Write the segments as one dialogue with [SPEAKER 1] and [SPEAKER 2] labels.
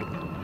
[SPEAKER 1] Thanks.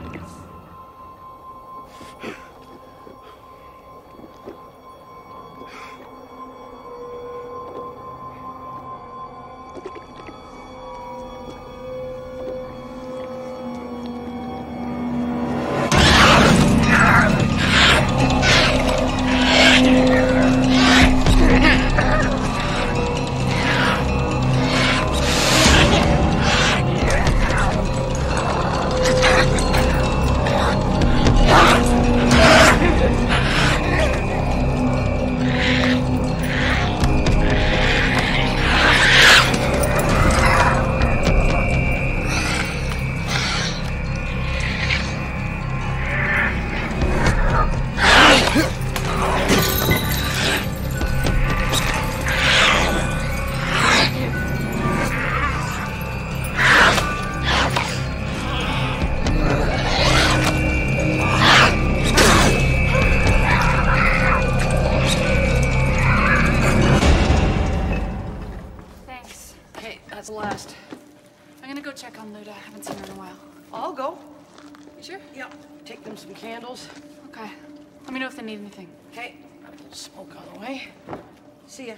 [SPEAKER 1] Okay, that's the last. I'm gonna go check on Luda. I haven't seen her in a while.
[SPEAKER 2] I'll go.
[SPEAKER 1] You sure?
[SPEAKER 2] Yep. Take them some candles.
[SPEAKER 1] Okay. Let me know if they need anything.
[SPEAKER 2] Okay. A little smoke on the way. See ya.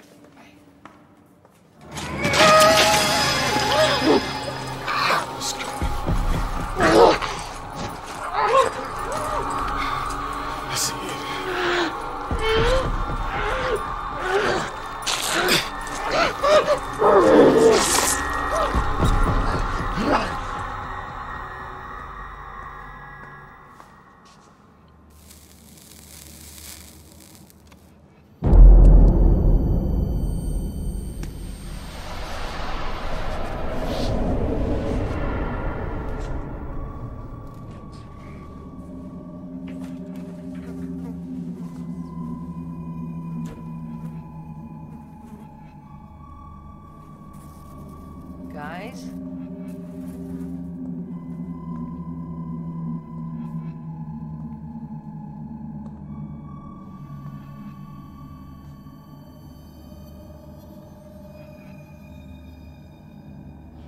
[SPEAKER 2] Guys? Oh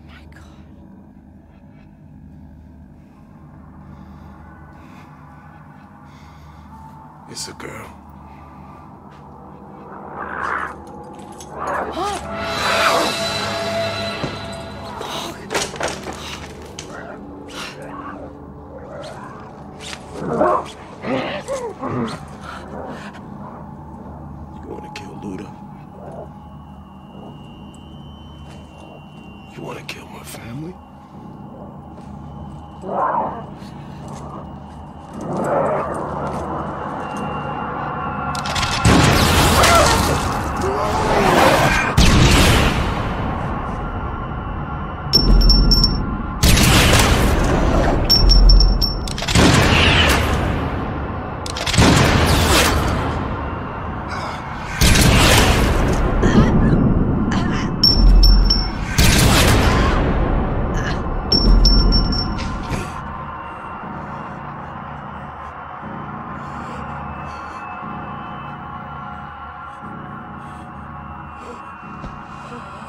[SPEAKER 2] my god.
[SPEAKER 3] It's a girl. Oh. You want to kill Luda? You want to kill my family?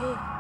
[SPEAKER 4] Oh,